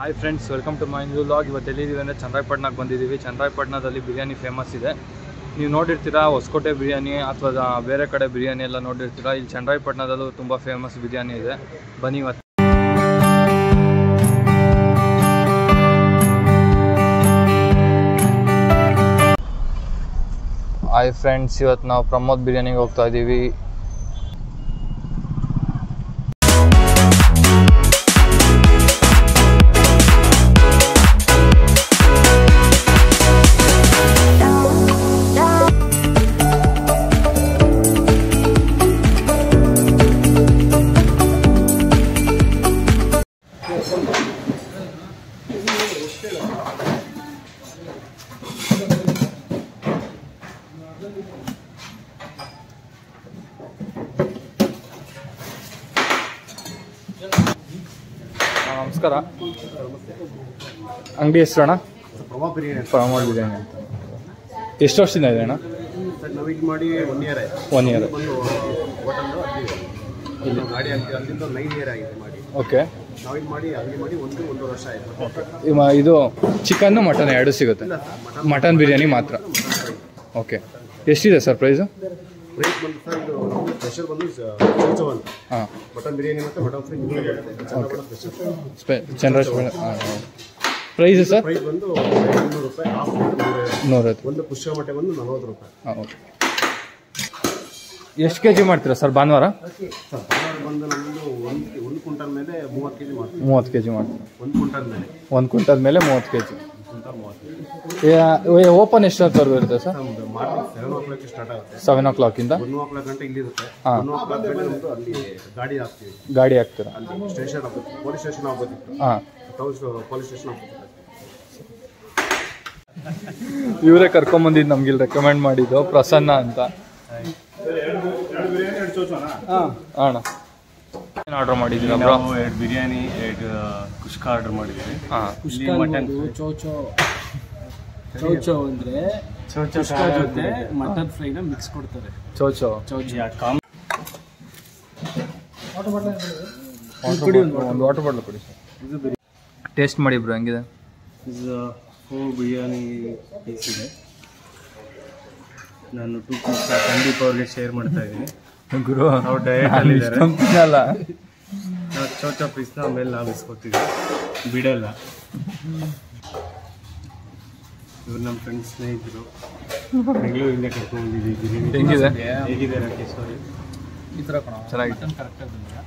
Hi friends welcome to my new vlog ಇವತ್ತು ಎಲ್ಲಿದ್ದೀವಿ ಅಂದರೆ ಚಂದ್ರಾಯಪಟ್ಟಣಕ್ಕೆ ಬಂದಿದ್ದೀವಿ. ಚಂದ್ರಾಯಪಟ್ಟಣದಲ್ಲಿ ಬಿರಿಯಾನಿ ಫೇಮಸ್ ಇದೆ. ನೀವು ನೋಡಿರ್ತೀರಾ ಹೊಸಕೋಟೆ ಬಿರಿಯಾನಿ ಅಥವಾ ಬೇರೆ ಕಡೆ ಬಿರಿಯಾನಿ ಎಲ್ಲ ನೋಡಿರ್ತೀರಾ? ಇಲ್ಲಿ ಚಂದ್ರಾಯಪಟ್ಟಣದಲ್ಲೂ ತುಂಬ ಫೇಮಸ್ ಬಿರಿಯಾನಿ ಇದೆ. ಬನ್ನಿ ಇವತ್ತು. ಹಾಯ್ ಫ್ರೆಂಡ್ಸ್ ಇವತ್ತು ನಾವು ಪ್ರಮೋದ್ ಬಿರಿಯಾನಿಗೆ ಹೋಗ್ತಾ ಇದ್ದೀವಿ. ನಮಸ್ಕಾರ. ಅಂಗಡಿ ಹೆಸರು ಅಣ್ಣ? ಪ್ರಭಾ ಬಿರಿಯಾನಿ ಪ್ರಮೋದ್ ಬಿರಿಯಾನಿ ಅಂತ. ಎಷ್ಟು ವರ್ಷದಿಂದ ಇದೆ ಅಣ್ಣ? ಸರ್ ನಾವು ಇದು ಮಾಡಿ ಒನ್ ಇಯರ್ ಆಯ್ತು. ಒನ್ ಇಯರ್ ಬಂದು ಹೋಟೆಲ್ ಇಲ್ಲಿ. ಗಾಡಿ ಅಂತ ಅಲ್ಲಿಂದ ನೈನ್ ಇಯರ್ ಆಗಿದೆ ಮಾಡಿ. ಓಕೆ. ನಾವು ಇದು ಮಾಡಿ ಅಲ್ಲಿ ಮಾಡಿ ಒಂದು ಒಂದೂವರೆ ವರ್ಷ ಆಯಿತು. ಇದು ಚಿಕನ್ನು ಮಟನ್ ಎರಡು ಸಿಗುತ್ತೆ. ಮಟನ್ ಮಟನ್ ಬಿರಿಯಾನಿ ಮಾತ್ರ. ಓಕೆ. ಎಷ್ಟಿದೆ ಸರ್ ಪ್ರೈಸು ಪ್ರೈಸ್ ಬಂದು ಸರ್ ಇದು ಸ್ಪೆಷಲ್ ಬಂದು ಮಟನ್ ಬಿರಿಯಾನಿ ಮತ್ತು ಮಟನ್ ಫ್ರೈ ಸ್ಪೆಷಲ್ ಸ್ಪೆ ಚಂದ್ರಶ್ ಸರ್ ಪ್ರೈಸ್ ಬಂದು ಇನ್ನೂರು ರೂಪಾಯಿ ಹಾಫ್ ನೂರೈವತ್ತು. ಒಂದು ಮಟ್ಟೆ ಬಂದು ನಲ್ವತ್ತು ರೂಪಾಯಿ. ಹಾಂ ಓಕೆ ಎಷ್ಟು ಕೆ ಜಿ ಮಾಡ್ತೀರಾ ಸರ್ ಭಾನುವಾರ? ಸರ್ ಭಾನುವಾರ ಬಂದು ನಮ್ಮದು ಒಂದು ಒಂದು ಕ್ವಿಂಟಲ್ ಮೇಲೆ ಮೂವತ್ತು ಕೆ ಜಿ ಮಾಡ್ತೀವಿ. ಮೂವತ್ತು ಕೆ ಜಿ ಮಾಡ್ತೀರಾ. ಒಂದು ಕ್ವಿಂಟಲ್ ಮೇಲೆ. ಒಂದು ಕ್ವಿಂಟಲ್ ಮೇಲೆ ಮೂವತ್ತು ಕೆ ಜಿ ಓಪನ್ ಎಷ್ಟೊತ್ತವರೆಗೂ ಇರುತ್ತೆ ಸರ್ ಸೆವೆನ್ ಓ ಕ್ಲಾಕ್ ಇಂದ ಗಾಡಿ ಹಾಕ್ತೀರಾ ಅಲ್ಲಿ ಸ್ಟೇಷನ್ ಪೊಲೀಸ್ ಸ್ಟೇಷನ್ ಆಗೋದಿತ್ತು ಹಾಂ ಟೌನ್ ಪೊಲೀಸ್ ಸ್ಟೇಷನ್ ಆಗುತ್ತೆ ಇವರೇ ಕರ್ಕೊಂಬಂದಿದ್ದು ನಮ್ಗೆ ಇಲ್ಲಿ ರೆಕಮೆಂಡ್ ಮಾಡಿದ್ದು ಪ್ರಸನ್ನ ಅಂತ ಹಾಂ ಅಣ್ಣ ಏನು ಆರ್ಡರ್ ಮಾಡಿದ್ದೀರಾ ಬ್ರೋ ನಾವು ಎರಡು ಬಿರಿಯಾನಿ ಎರಡು ಕುಷ್ಕ ಆರ್ಡರ್ ಮಾಡಿದ್ದೀವಿ. ಹಾಂ. ಇಲ್ಲಿ ಮಟನ್ ಚೌಚೋ ಚೌಚೌ ಅಂದ್ರೆ ಕುಷ್ಕ ಜೊತೆ ಮಟನ್ ಫ್ರೈನ ಮಿಕ್ಸ್ ಕೊಡ್ತಾರೆ. ಚೋಚೋ ಕಾಮ್ ಒಂದು ವಾಟರ್ ಬಾಟ್ಲ್ ಕೊಡಿ ಸರ್. ಟೇಸ್ಟ್ ಮಾಡಿ ಬ್ರೋ ಹೆಂಗಿದೆ? ಇದು ಫೋರ್ ಬಿರಿಯಾನಿ ಪೀಸ್ ಇದೆ. ನಾನು ಟೂ ಪೀಸ್ ಸಂದೀಪ್ ಅವ್ರಿಗೆ ಶೇರ್ ಮಾಡ್ತಾ ಇದ್ದೀನಿ. ಗುರು ಅವ್ರು ಡಯಟ್ ಅಲ್ಲಿ ಇಷ್ಟೊಂದು ತಿನ್ನಲ್ಲ ನಾವು ಚೌಚ ಪೀಸ್ನ ಆಮೇಲೆ ನಾವು ಇಸ್ಕೊತೀವಿ. ಬಿಡಲ್ಲ. ಇವ್ರು ನಮ್ಮ ಫ್ರೆಂಡ್ಸ್ ಸ್ನೇಹಿತರು. ಬೆಂಗಳೂರಿಂದ ಕರ್ಕೊಂಡಿದ್ದೀವಿ ಹೆಂಗಿದೆ? ಹೇಗಿದೆ ರಾಕೇಶ್ ಅವ್ರೆ ಈ ಥರ ಕಣ. ಚೆನ್ನಾಗಿತ್ತು ಕರೆಕ್ಟಾಗಿ ಬಂದ್ರೆ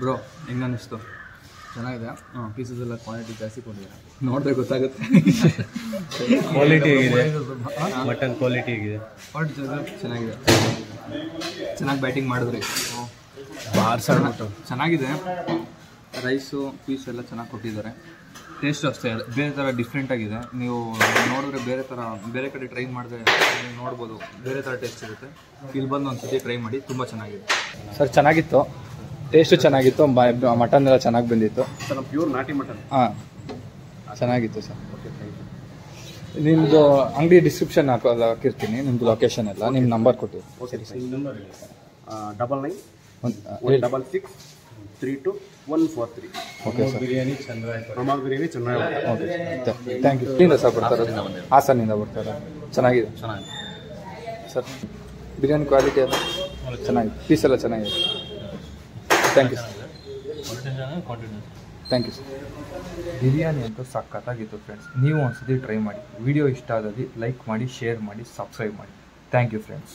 ಬ್ರೋ ಹೆಂಗೆ ಅನ್ನಿಸ್ತು ಚೆನ್ನಾಗಿದೆ. ಪೀಸಸ್ ಎಲ್ಲ ಕ್ವಾಲಿಟಿ ಜಾಸ್ತಿ ಕೊಟ್ಟಿದ್ದಾರೆ ನೋಡಿದ್ರೆ ಗೊತ್ತಾಗುತ್ತೆ. ಕ್ವಾಲಿಟಿ ಹೇಗಿದೆ? ಮಟನ್ ಕ್ವಾಲಿಟಿ ಹೇಗಿದೆ. ಚೆನ್ನಾಗಿದೆ. ಚೆನ್ನಾಗಿ ಬ್ಯಾಟಿಂಗ್ ಮಾಡಿದ್ರಿ. ಬಾರ್ಸಾಡ್ಬಿಟ್ಟು ಚೆನ್ನಾಗಿದೆ. ರೈಸು ಪೀಸ್ ಎಲ್ಲ ಚೆನ್ನಾಗಿ ಕೊಟ್ಟಿದ್ದಾರೆ. ಟೇಸ್ಟ್ ಅಷ್ಟೇ ಬೇರೆ ಥರ ಡಿಫ್ರೆಂಟ್ ಆಗಿದೆ. ನೀವು ನೋಡಿದ್ರೆ ಬೇರೆ ಥರ ಬೇರೆ ಕಡೆ ಟ್ರೈ ಮಾಡಿದ್ರೆ ನೀವು ನೋಡ್ಬೋದು. ಬೇರೆ ಥರ ಟೇಸ್ಟ್ ಇರುತ್ತೆ. ಇಲ್ಲಿ ಬಂದು ಒಂದು ಸತಿ ಟ್ರೈ ಮಾಡಿ ತುಂಬ ಚೆನ್ನಾಗಿದೆ. ಸರ್ ಚೆನ್ನಾಗಿತ್ತು. ಟೇಸ್ಟು ಚೆನ್ನಾಗಿತ್ತು ಮಟನ್ ಎಲ್ಲ ಚೆನ್ನಾಗಿ ಬಂದಿತ್ತು. ಸರ್ ಪ್ಯೂರ್ ನಾಟಿ ಮಟನ್. ಹಾಂ. ಚೆನ್ನಾಗಿತ್ತು ಸರ್. ನಿಮ್ಮದು ಅಂಗಡಿ ಡಿಸ್ಕ್ರಿಪ್ಷನ್ ಹಾಕೋ ಹಾಕಿರ್ತೀನಿ ನಿಮ್ಮದು ಲೊಕೇಶನ್ ಎಲ್ಲ ನಿಮ್ಮ ನಂಬರ್ ಕೊಟ್ಟು ಓಕೆ ನಂಬರ್ ಡಬಲ್ ನೈನ್ ಒಂದು one double six three two one four three okay sir. Biryani Chandra ಪ್ರಮಾದ್ biryani Chandrayapura okay thank you. ಇಲ್ಲಿಂದ ಸರ್ ಬರ್ತಾರೆ ಹಾಸನಿಂದ ಬರ್ತಾರೆ ಚೆನ್ನಾಗಿದೆ? ಚೆನ್ನಾಗಿದೆ. ಸರ್ ಬಿರಿಯಾನಿ ಕ್ವಾಲಿಟಿ ಎಲ್ಲ ಚೆನ್ನಾಗಿದೆ. ಪೀಸ್ ಎಲ್ಲ ಚೆನ್ನಾಗಿದೆ. Thank you sir thank you sir biryani ಅಂತೂ ಸಖತ್ತಾಗಿತ್ತು ಫ್ರೆಂಡ್ಸ್ ನೀವು ಒಂದ್ಸತಿ ಟ್ರೈ ಮಾಡಿ. ವಿಡಿಯೋ ಇಷ್ಟ ಆದಲ್ಲಿ ಲೈಕ್ ಮಾಡಿ ಶೇರ್ ಮಾಡಿ ಸಬ್ಸ್ಕ್ರೈಬ್ ಮಾಡಿ. Thank you friends